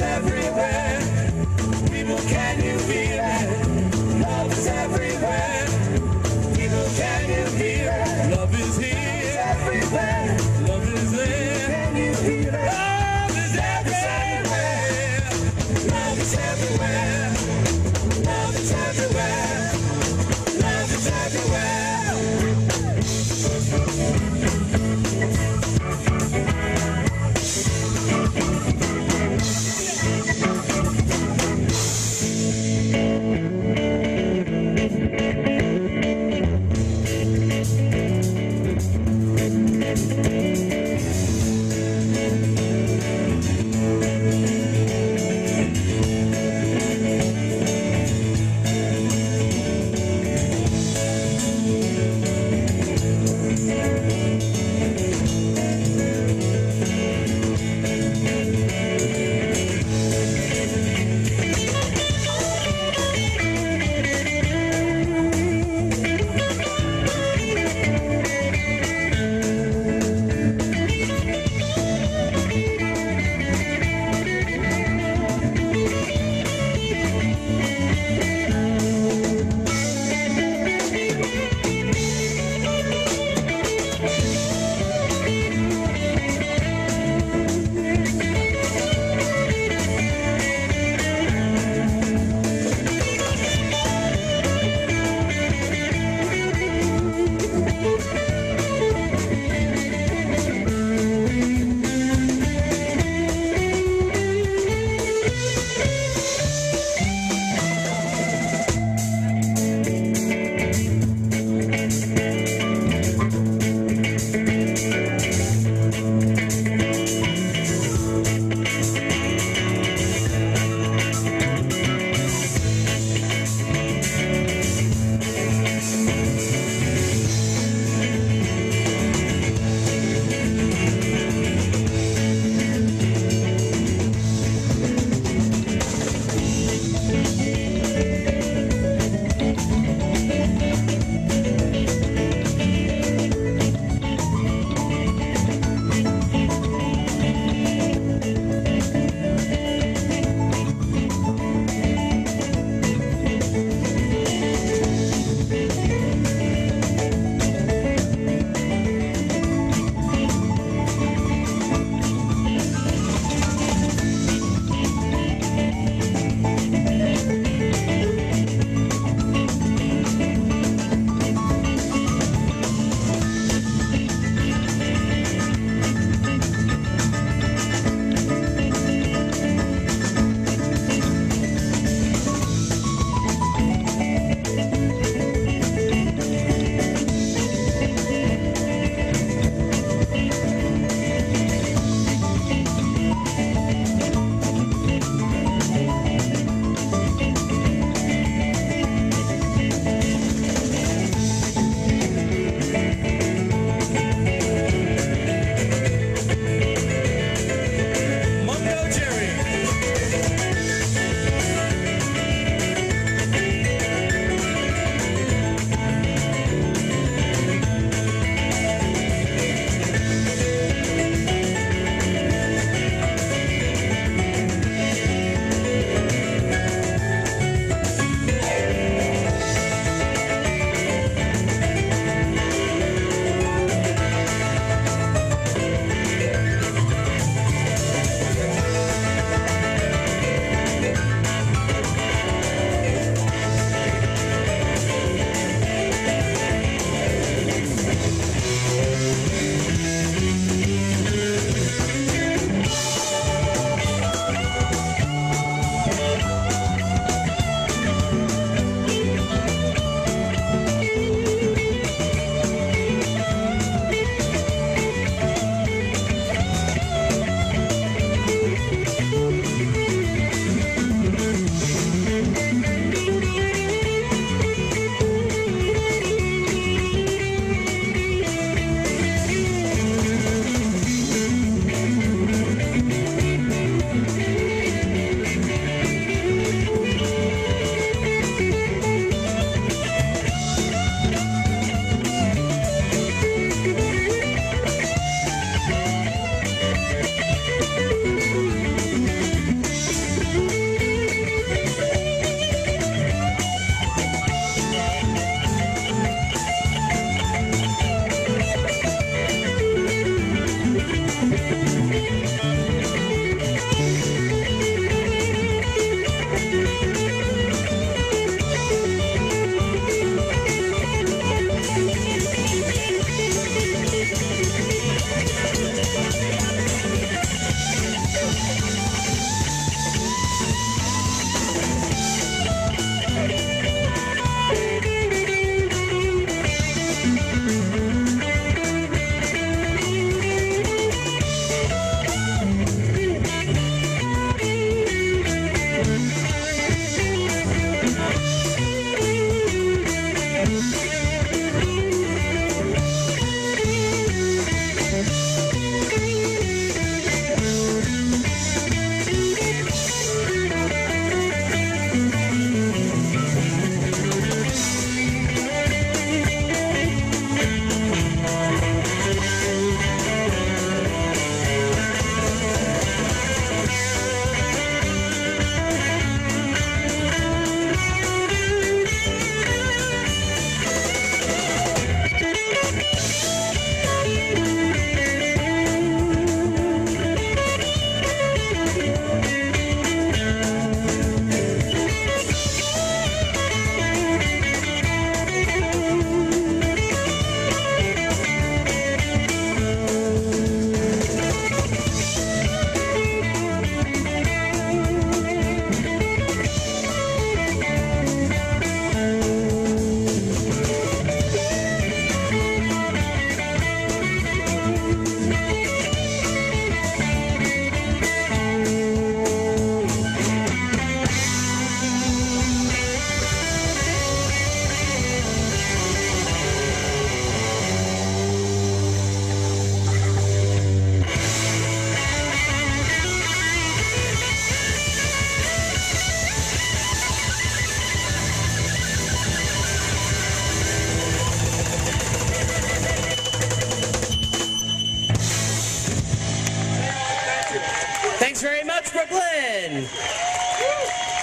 every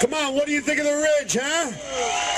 Come on, what do you think of the ridge, huh?